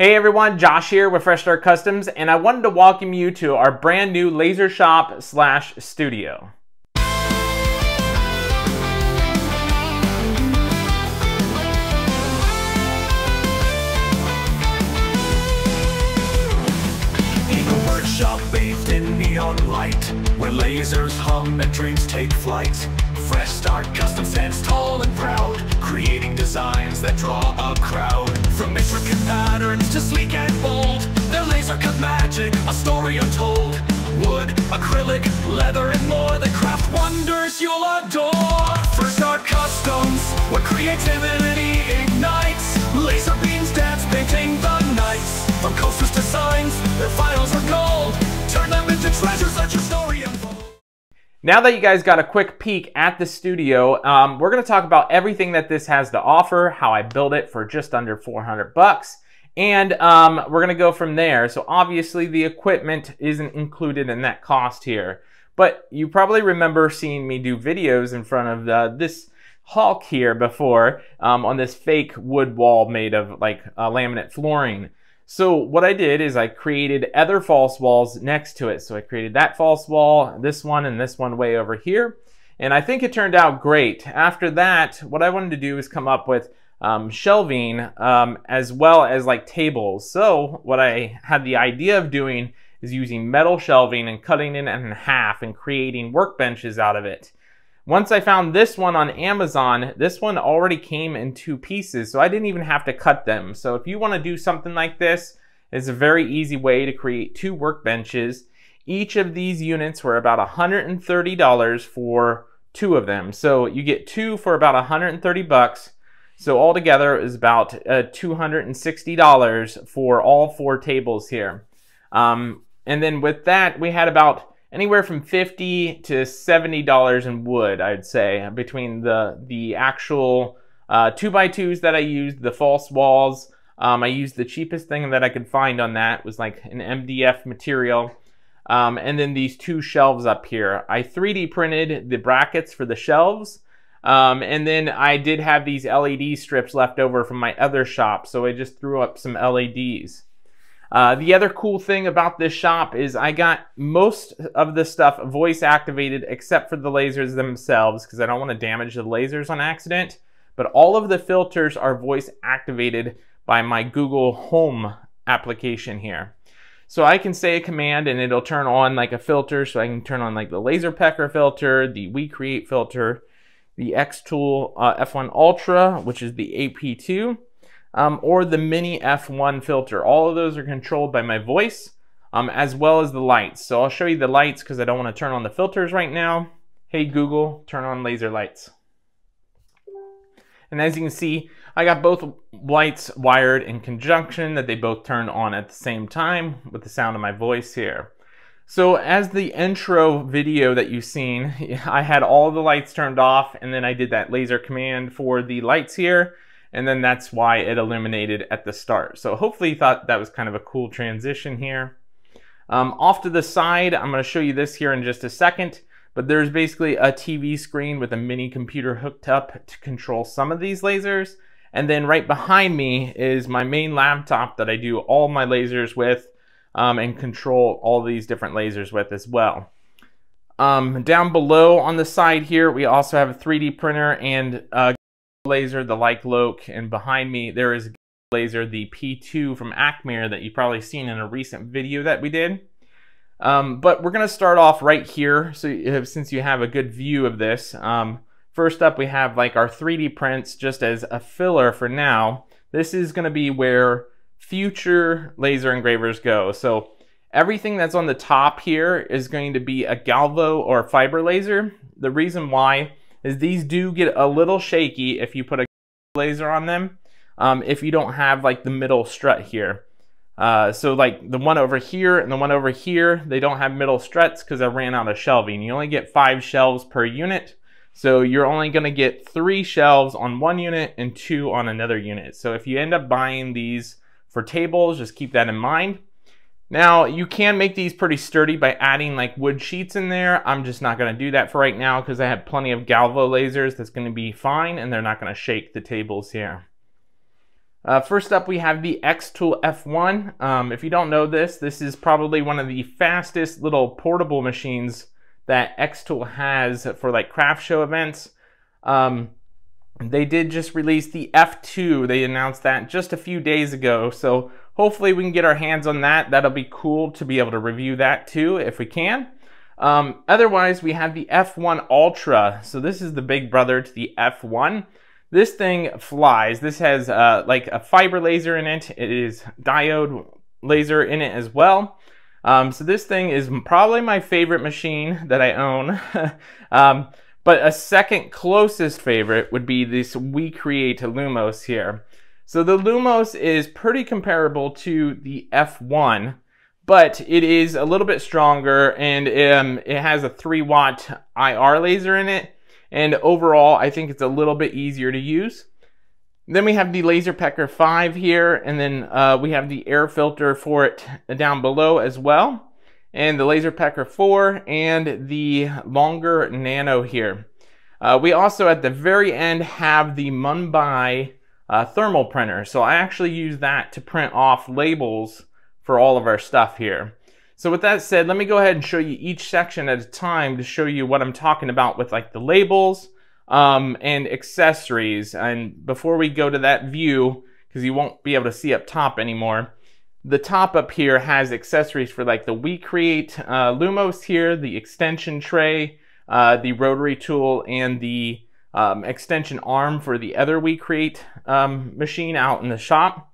Hey everyone, Josh here with Fresh Start Customs, and I wanted to welcome you to our brand new laser shop slash studio. In a workshop bathed in neon light Where lasers hum and dreams take flight Fresh Start Custom stands tall and proud Creating designs that draw a crowd From intricate patterns to sleek and bold. Their laser cut magic, a story untold. Wood, acrylic, leather and more. They craft wonders you'll adore. Fresh Start Customs, where creativity ignites. Laser beams dance painting the nights. From coasters to signs, their files are gold. Turn them into treasures, story unfold Now that you guys got a quick peek at the studio, um, we're going to talk about everything that this has to offer, how I built it for just under 400 bucks, and um, we're going to go from there. So obviously the equipment isn't included in that cost here, but you probably remember seeing me do videos in front of uh, this Hulk here before um, on this fake wood wall made of like uh, laminate flooring. So what I did is I created other false walls next to it. So I created that false wall, this one, and this one way over here. And I think it turned out great. After that, what I wanted to do is come up with um, shelving um, as well as like tables. So what I had the idea of doing is using metal shelving and cutting it in half and creating workbenches out of it. Once I found this one on Amazon, this one already came in two pieces, so I didn't even have to cut them. So if you want to do something like this, it's a very easy way to create two workbenches. Each of these units were about $130 for two of them. So you get two for about 130 bucks. So altogether is about uh, $260 for all four tables here. Um, and then with that, we had about anywhere from 50 to $70 in wood, I'd say, between the, the actual uh, 2x2s that I used, the false walls. Um, I used the cheapest thing that I could find on that, was like an MDF material. Um, and then these two shelves up here. I 3D printed the brackets for the shelves. Um, and then I did have these LED strips left over from my other shop, so I just threw up some LEDs. Uh, the other cool thing about this shop is I got most of the stuff voice activated except for the lasers themselves because I don't want to damage the lasers on accident. But all of the filters are voice activated by my Google Home application here. So I can say a command and it'll turn on like a filter. So I can turn on like the LaserPecker filter, the WeCreat filter, the xTool uh, F1 Ultra, which is the AP2 um, or the mini F1 filter. All of those are controlled by my voice um, as well as the lights. So I'll show you the lights because I don't want to turn on the filters right now. Hey Google, turn on laser lights. And as you can see, I got both lights wired in conjunction that they both turn on at the same time with the sound of my voice here. So as the intro video that you've seen, I had all the lights turned off and then I did that laser command for the lights here and then that's why it illuminated at the start. So hopefully you thought that was kind of a cool transition here. Um, off to the side, I'm going to show you this here in just a second, but there's basically a TV screen with a mini computer hooked up to control some of these lasers. And then right behind me is my main laptop that I do all my lasers with um, and control all these different lasers with as well. Um, down below on the side here, we also have a 3D printer and uh, laser, the Like Loke, and behind me there is laser, the P2 from Acmer that you've probably seen in a recent video that we did. Um, but we're going to start off right here, so have, since you have a good view of this. Um, first up, we have like our 3D prints just as a filler for now. This is going to be where future laser engravers go. So everything that's on the top here is going to be a galvo or fiber laser. The reason why is these do get a little shaky if you put a laser on them um, if you don't have like the middle strut here. Uh, so like the one over here and the one over here, they don't have middle struts because I ran out of shelving. You only get five shelves per unit. So you're only going to get three shelves on one unit and two on another unit. So if you end up buying these for tables, just keep that in mind. Now, you can make these pretty sturdy by adding like wood sheets in there. I'm just not gonna do that for right now because I have plenty of Galvo lasers that's gonna be fine and they're not gonna shake the tables here. Uh, first up, we have the xTool F1. Um, if you don't know this, this is probably one of the fastest little portable machines that xTool has for like craft show events. Um, they did just release the F2. They announced that just a few days ago. So hopefully we can get our hands on that. That'll be cool to be able to review that too if we can. Um, otherwise, we have the F1 Ultra. So this is the big brother to the F1. This thing flies. This has uh, like a fiber laser in it. It is diode laser in it as well. Um, so this thing is probably my favorite machine that I own. um, but a second closest favorite would be this WeCreat Lumos here. So the Lumos is pretty comparable to the F1, but it is a little bit stronger and um, it has a 3 watt IR laser in it. And overall, I think it's a little bit easier to use. Then we have the LaserPecker 5 here, and then uh, we have the air filter for it down below as well. And the LaserPecker 4 and the Longer Nano here. Uh, we also at the very end have the Munbyn uh, thermal printer. So I actually use that to print off labels for all of our stuff here. So with that said, let me go ahead and show you each section at a time to show you what I'm talking about with like the labels um, and accessories. And before we go to that view, because you won't be able to see up top anymore, the top up here has accessories for like the WeCreat uh, Lumos here, the extension tray, uh, the rotary tool, and the um, extension arm for the other WeCreat um, machine out in the shop.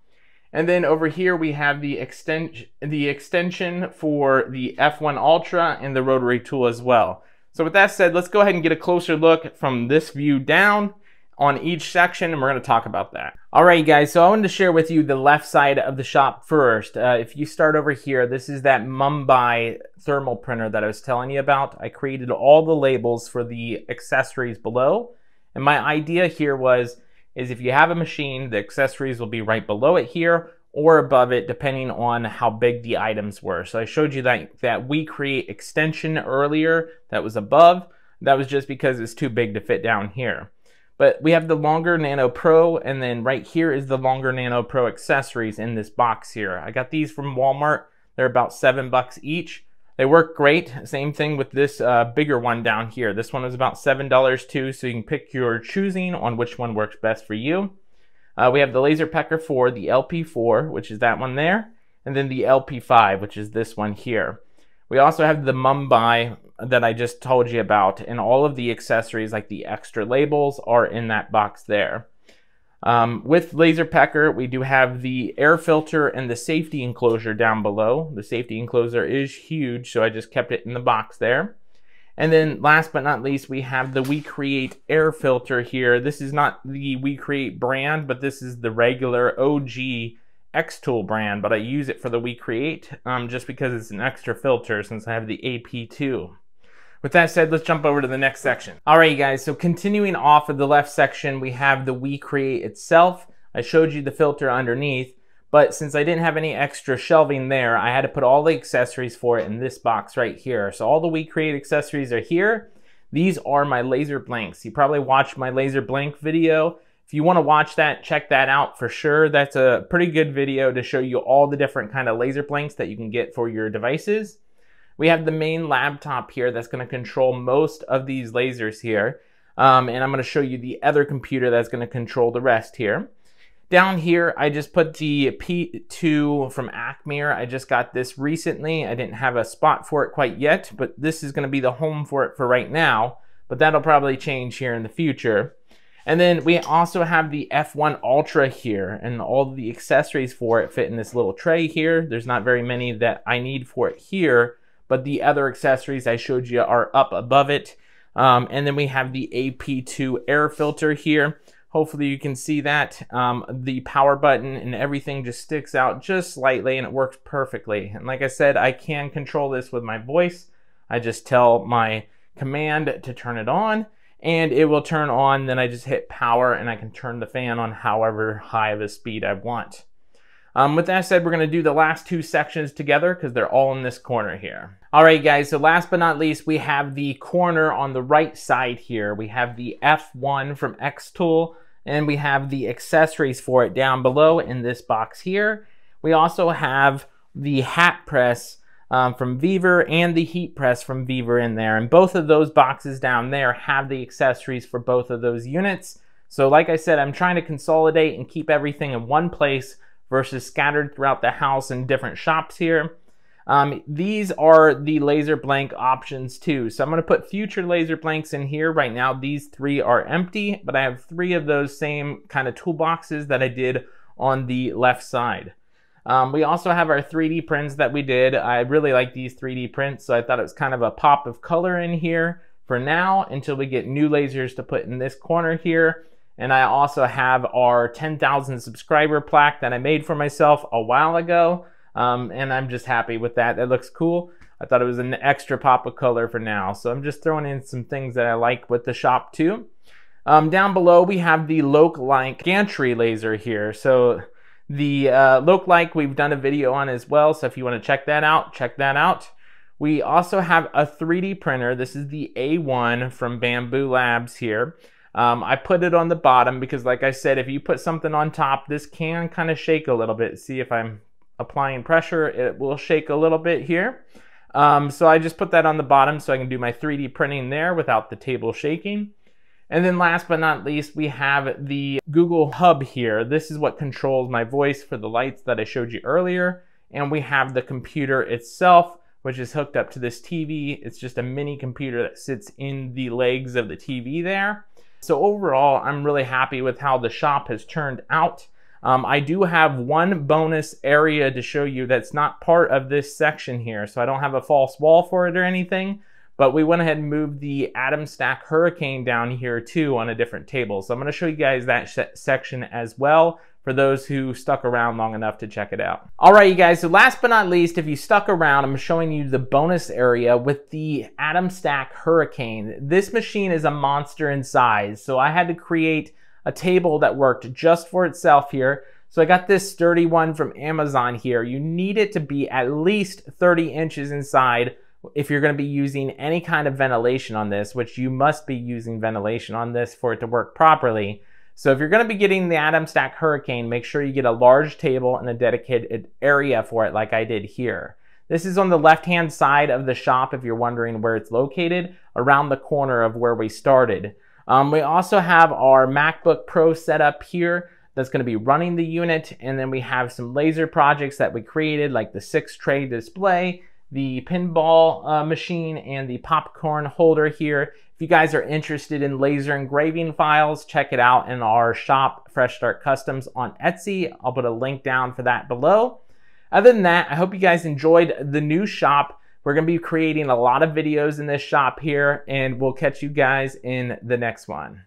And then over here we have the, extension, the extension for the F1 Ultra and the rotary tool as well. So with that said, let's go ahead and get a closer look from this view down on each section and we're going to talk about that. All right, guys, so I wanted to share with you the left side of the shop first. Uh, if you start over here, this is that Munbyn thermal printer that I was telling you about. I created all the labels for the accessories below. And my idea here was, is if you have a machine, the accessories will be right below it here or above it depending on how big the items were. So I showed you that, that WeCreat extension earlier that was above. That was just because it's too big to fit down here. But we have the Longer Nano Pro and then right here is the Longer Nano Pro accessories in this box here. I got these from Walmart. They're about seven bucks each. They work great. Same thing with this uh, bigger one down here. This one is about $7 too, so you can pick your choosing on which one works best for you. Uh, we have the LaserPecker 4, the LP4, which is that one there, and then the LP5, which is this one here. We also have the Munbyn that I just told you about, and all of the accessories like the extra labels are in that box there. Um, with LaserPecker, we do have the air filter and the safety enclosure down below. The safety enclosure is huge, so I just kept it in the box there. And then last but not least, we have the WeCreat air filter here. This is not the WeCreat brand, but this is the regular OG xTool brand, but I use it for the WeCreat um, just because it's an extra filter since I have the AP2. With that said, let's jump over to the next section. All right, guys, so continuing off of the left section, we have the WeCreat itself. I showed you the filter underneath. But since I didn't have any extra shelving there, I had to put all the accessories for it in this box right here. So all the WeCreat accessories are here. These are my laser blanks. You probably watched my laser blank video. If you want to watch that, check that out for sure. That's a pretty good video to show you all the different kind of laser blanks that you can get for your devices. We have the main laptop here that's going to control most of these lasers here. Um, and I'm going to show you the other computer that's going to control the rest here. Down here, I just put the P2 from Acmer. I just got this recently. I didn't have a spot for it quite yet, but this is gonna be the home for it for right now, but that'll probably change here in the future. And then we also have the F1 Ultra here, and all the accessories for it fit in this little tray here. There's not very many that I need for it here, but the other accessories I showed you are up above it. Um, and then we have the AP2 air filter here. Hopefully you can see that. Um, the power button and everything just sticks out just slightly and it works perfectly. And like I said, I can control this with my voice. I just tell my command to turn it on and it will turn on. Then I just hit power and I can turn the fan on however high of a speed I want. Um, with that said, we're going to do the last two sections together because they're all in this corner here. All right, guys, so last but not least, we have the corner on the right side here. We have the F1 from xTool And we have the accessories for it down below in this box here. We also have the hat press um, from Vevor and the heat press from Vevor in there. And both of those boxes down there have the accessories for both of those units. So like I said, I'm trying to consolidate and keep everything in one place versus scattered throughout the house in different shops here. Um, these are the laser blank options too. So I'm going to put future laser blanks in here. Right now, these three are empty, but I have three of those same kind of toolboxes that I did on the left side. Um, we also have our 3D prints that we did. I really like these 3D prints, so I thought it was kind of a pop of color in here for now until we get new lasers to put in this corner here. And I also have our 10,000 subscriber plaque that I made for myself a while ago. Um, and I'm just happy with that. That looks cool. I thought it was an extra pop of color for now. So I'm just throwing in some things that I like with the shop too. Um, down below, we have the Loke-like gantry laser here. So the uh, Loke-like we've done a video on as well, so if you want to check that out, check that out. We also have a 3D printer. This is the A1 from Bambu Labs here. Um, I put it on the bottom because like I said, if you put something on top, this can kind of shake a little bit. See if I'm applying pressure, it will shake a little bit here. Um, so I just put that on the bottom so I can do my 3D printing there without the table shaking. And then last but not least, we have the Google Hub here. This is what controls my voice for the lights that I showed you earlier. And we have the computer itself, which is hooked up to this TV. It's just a mini computer that sits in the legs of the TV there. So overall, I'm really happy with how the shop has turned out. Um, I do have one bonus area to show you that's not part of this section here. So I don't have a false wall for it or anything. But we went ahead and moved the AtomStack Hurricane down here too on a different table. So I'm to show you guys that section as well for those who stuck around long enough to check it out. All right, you guys, so last but not least, if you stuck around, I'm showing you the bonus area with the AtomStack Hurricane. This machine is a monster in size, so I had to create a table that worked just for itself here. So I got this sturdy one from Amazon here. You need it to be at least 30 inches inside if you're going to be using any kind of ventilation on this, which you must be using ventilation on this for it to work properly. So if you're going to be getting the AtomStack Hurricane, make sure you get a large table and a dedicated area for it like I did here. This is on the left-hand side of the shop if you're wondering where it's located, around the corner of where we started. Um, we also have our MacBook Pro set up here that's going to be running the unit, and then we have some laser projects that we created like the six tray display the pinball uh, machine and the popcorn holder here. If you guys are interested in laser engraving files, check it out in our shop, Fresh Start Customs on Etsy. I'll put a link down for that below. Other than that, I hope you guys enjoyed the new shop. We're going to be creating a lot of videos in this shop here, and we'll catch you guys in the next one.